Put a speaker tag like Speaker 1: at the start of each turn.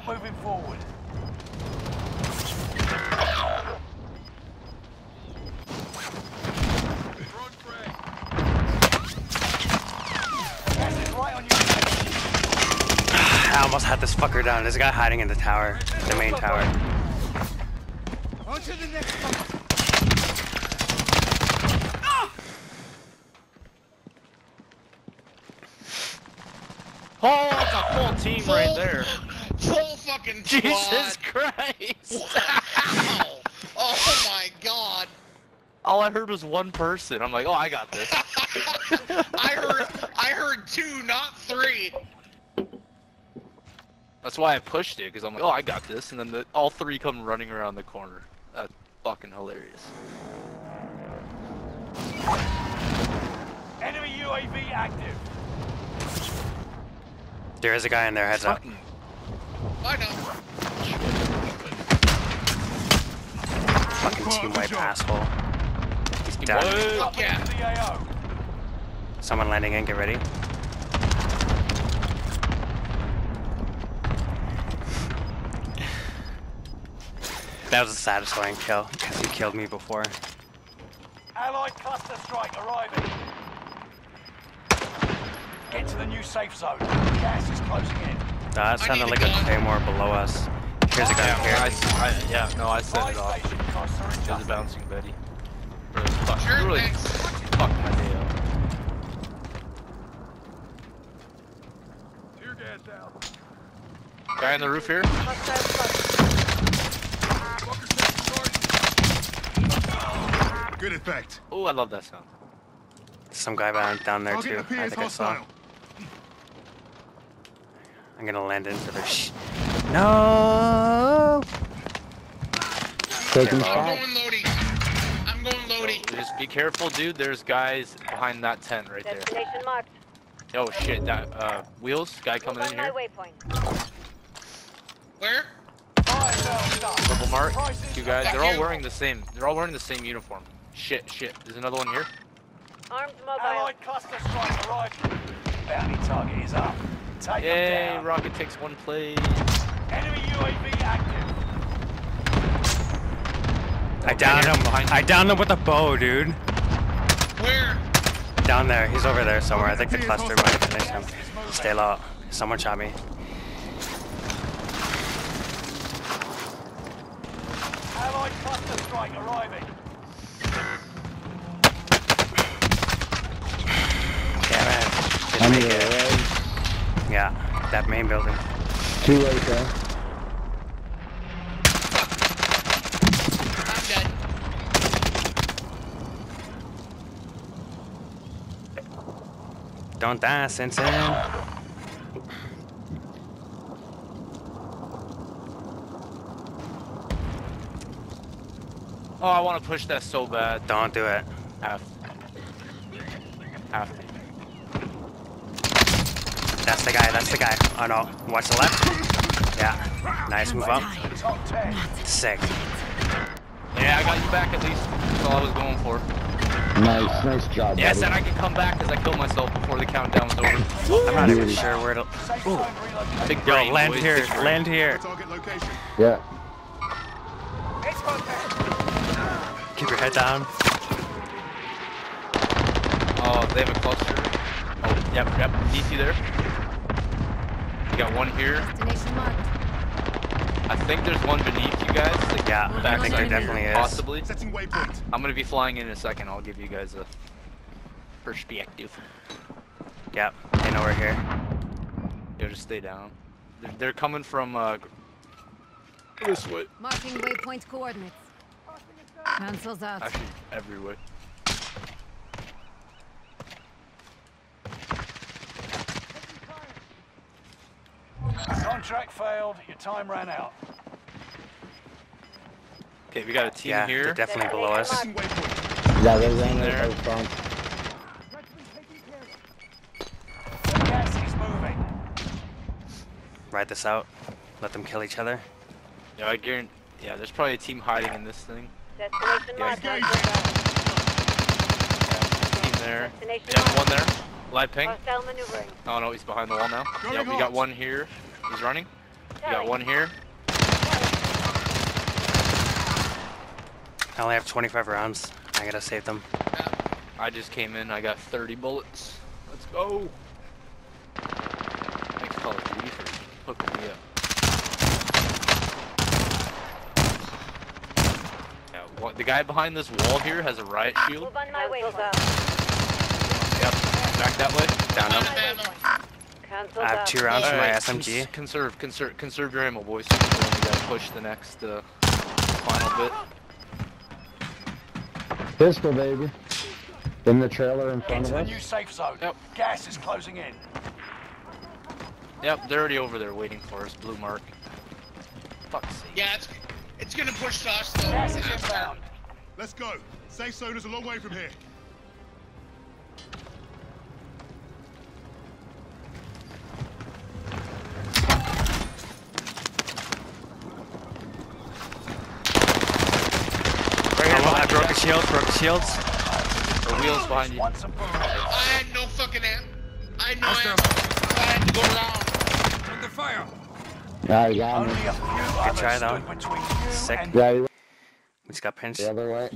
Speaker 1: Keep moving forward. Gas is right on your
Speaker 2: I almost had this fucker down. There's a guy hiding in the tower, the main tower.
Speaker 1: On to the next one.
Speaker 3: Oh, that's a full team right there.
Speaker 4: Full fucking
Speaker 3: Jesus
Speaker 4: squad.
Speaker 3: Christ!
Speaker 4: Wow. Oh my god.
Speaker 3: All I heard was one person. I'm like, oh, I got this.
Speaker 4: I heard I heard two, not three.
Speaker 3: That's why I pushed it, because I'm like, oh, I got this. And then the, all three come running around the corner. That's fucking hilarious.
Speaker 1: Enemy UAV active.
Speaker 2: There is a guy in there, heads up.
Speaker 3: Fucking-
Speaker 4: I know.
Speaker 2: Fucking team wipe asshole. He's
Speaker 3: What?
Speaker 2: down.
Speaker 4: Fuck yeah.
Speaker 1: To the AO.
Speaker 2: Someone landing in, get ready. That was a satisfying kill, because he killed me before.
Speaker 1: Allied cluster strike arriving. Get to the new safe zone. Gas is closing in.
Speaker 2: That sounded like
Speaker 4: a
Speaker 2: a claymore below us. Here's a guy
Speaker 3: Yeah,
Speaker 2: here.
Speaker 3: I, I, yeah, no, I set it off.
Speaker 1: station costs are
Speaker 3: There's a bouncing Betty. Really, fuck,
Speaker 4: Sure,
Speaker 3: really
Speaker 4: thanks.
Speaker 3: fucked my day up.
Speaker 1: Tear gas out.
Speaker 3: Guy on the roof here?
Speaker 5: Good effect.
Speaker 3: Oh, I love that sound.
Speaker 2: Some guy down, down there too. I
Speaker 5: appears
Speaker 2: think I saw.
Speaker 5: hostile.
Speaker 2: I'm gonna land into their sh. No.
Speaker 6: Taking
Speaker 4: I'm going Lodi. I'm going Lodi.
Speaker 3: Just be careful, dude. There's guys behind that tent right there.
Speaker 7: Destination marked.
Speaker 3: Oh shit, that uh wheels guy coming
Speaker 7: Move
Speaker 3: in
Speaker 7: on
Speaker 3: here.
Speaker 7: waypoint.
Speaker 4: Where?
Speaker 1: Fire sale done.
Speaker 3: Double mark.
Speaker 1: Prices
Speaker 3: Two guys. They're all wearing the same. They're all wearing the same uniform. Shit, shit. There's another one here.
Speaker 7: Armed mobile.
Speaker 1: Allied cluster strike arriving. Bounty target is up. Take
Speaker 3: Yay!
Speaker 1: them down.
Speaker 3: Rocket takes one play.
Speaker 1: Enemy UAV active.
Speaker 2: I downed him.
Speaker 3: Behind
Speaker 2: I downed him with a bow, dude.
Speaker 4: Where?
Speaker 2: Down there. He's over there somewhere. I think the cluster might have finished him. Stay low. Someone shot me.
Speaker 1: Allied cluster strike arriving.
Speaker 2: Damn it. Didn't
Speaker 6: I'm
Speaker 2: make it.
Speaker 6: Way.
Speaker 2: Yeah, that main building.
Speaker 6: Two right there.
Speaker 4: I'm dead.
Speaker 2: Don't die, Simpson.
Speaker 3: Oh, I want to push that so bad.
Speaker 2: Don't do it.
Speaker 3: Have. Have to.
Speaker 2: That's the guy. That's the guy. Oh no. Watch the left. Yeah. Nice. Move up. Sick.
Speaker 3: Yeah, I got you back at least. That's all I was going for.
Speaker 6: Nice, nice job.
Speaker 3: Yes,
Speaker 6: buddy.
Speaker 3: and I can come back because I killed myself before the countdown's over.
Speaker 2: I'm not even sure where to.
Speaker 1: Safe zone relocated.
Speaker 3: Big
Speaker 2: Yo, land
Speaker 3: boys,
Speaker 2: here. Land here.
Speaker 6: Yeah.
Speaker 2: Keep your head down.
Speaker 3: Oh, they have a cluster. Yep, yep. DC there. You got one here.
Speaker 7: Destination marked.
Speaker 3: I think there's one beneath you guys. Like,
Speaker 2: Yeah, I
Speaker 3: back
Speaker 2: think there
Speaker 3: side
Speaker 2: definitely
Speaker 3: here,
Speaker 2: is.
Speaker 3: Possibly.
Speaker 5: Setting waypoint.
Speaker 3: I'm gonna be flying in in a second. I'll give you guys a perspective.
Speaker 2: Yep. They know we're here.
Speaker 3: Yeah, just stay down. They're, they're coming from uh, this way.
Speaker 7: Marking waypoint coordinates. Cancels out.
Speaker 3: Actually, every way.
Speaker 1: Contract failed. Your time ran out.
Speaker 3: Okay, we got a team
Speaker 2: Yeah,
Speaker 3: here.
Speaker 2: they're definitely below us.
Speaker 6: Yeah, they're running
Speaker 3: there.
Speaker 6: right front.
Speaker 1: Gas is moving.
Speaker 2: Ride this out. Let them kill each other.
Speaker 3: Yeah, I guarantee. Yeah, there's probably a team hiding in this thing.
Speaker 7: Destination
Speaker 3: Yeah,
Speaker 7: marked.
Speaker 5: engage.
Speaker 3: Team there.
Speaker 7: Destination
Speaker 3: Yeah, one there. Live ping. Oh no, he's behind the wall now.
Speaker 5: Going
Speaker 3: Yep, we got one here. He's running. You got one here.
Speaker 2: I only have 25 rounds. I gotta save them.
Speaker 3: I just came in. I got 30 bullets. Let's go. Thanks Call of Duty for hooking me up. Yeah, what, the guy behind this wall here has a riot shield.
Speaker 7: Move on my way.
Speaker 3: Yep. Back that way. Down
Speaker 4: Out
Speaker 3: up.
Speaker 4: of ammo.
Speaker 7: Cancel
Speaker 2: I have two rounds for my
Speaker 3: Alright,
Speaker 2: SMG.
Speaker 3: conserve, conserve, conserve your ammo, boys. We gotta push the next uh, final bit.
Speaker 6: Pistol, baby. In the trailer in front
Speaker 1: Into
Speaker 6: of
Speaker 1: the
Speaker 6: us.
Speaker 1: new safe zone.
Speaker 3: Yep.
Speaker 1: Gas is closing in.
Speaker 3: Yep, they're already over there waiting for us. Blue mark. Fuck's sake.
Speaker 4: Yeah, it's it's gonna push to us though.
Speaker 1: Gas is inbound.
Speaker 5: Let's go. Safe zone is a long way from here.
Speaker 2: Right here, I broke a shield, broke a shields.
Speaker 3: The wheels behind you.
Speaker 1: Once and for all.
Speaker 4: I had no fucking ammo. I had no ammo. I had to go around.
Speaker 6: Yeah, you got
Speaker 1: Only
Speaker 6: me.
Speaker 1: a few others
Speaker 2: try,
Speaker 1: stood
Speaker 2: though.
Speaker 1: between you
Speaker 2: Sick.
Speaker 1: and
Speaker 6: Yeah, you
Speaker 2: We just got pinched.
Speaker 6: the other way.